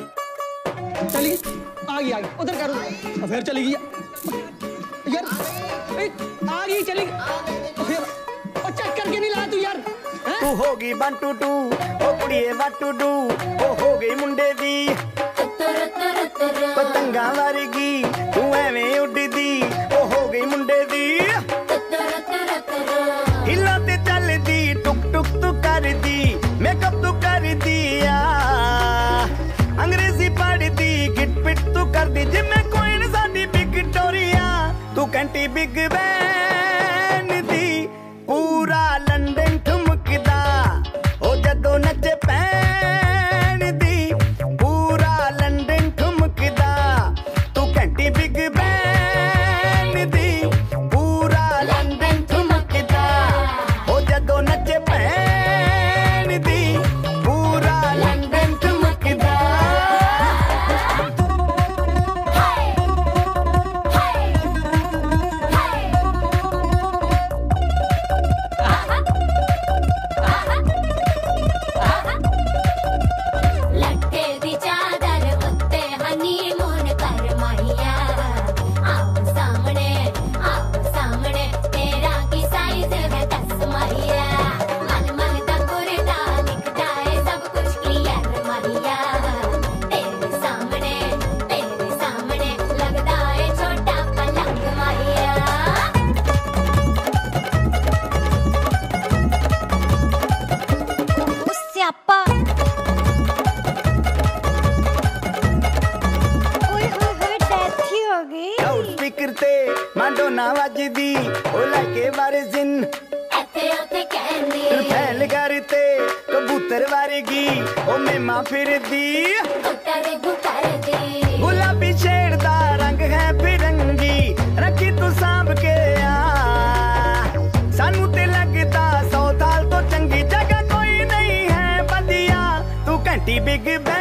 चली आ गई आ गई उधर करो। फिर चली गई यार आ गई चली फिर और चेक करके नहीं ला तू यार तू हो गई वन टू टू ओ कुड़िए वन टू टू ओ हो गई मुंडे दी। पतंगा वारेगी घंटी बिग बैन दी पूरा ਤੇ ਮਾਡੋਨਾ ਵੱਜਦੀ ਉਹ ਲੈ ਕੇ ਵਾਰਿਜ਼ਨ ਇੱਥੇ ਉੱਥੇ ਕਹਿੰਦੀ ਫੈਲ ਕਰ ਤੇ ਕਬੂਤਰ ਵਾਰਗੀ ਉਹ ਮੇਮਾ ਫਿਰਦੀ ਗੁੱਟਰ ਗੁੱਟਰ ਦੀ ਗੁਲਾਬੀ ਛੇੜ ਦਾ ਰੰਗ ਹੈ ਫਿਰੰਗੀ ਰੱਖੀ ਤੂੰ ਸਾਂਭ ਕੇ ਆ ਸਾਨੂੰ ਤੇ ਲੱਗਦਾ ਸੌ ਸਾਲ ਤੋਂ ਚੰਗੀ ਜਗ੍ਹਾ ਕੋਈ ਨਹੀਂ ਹੈ ਬੰਦਿਆ ਤੂੰ ਘੰਟੀ ਬਿਗ ਬੈ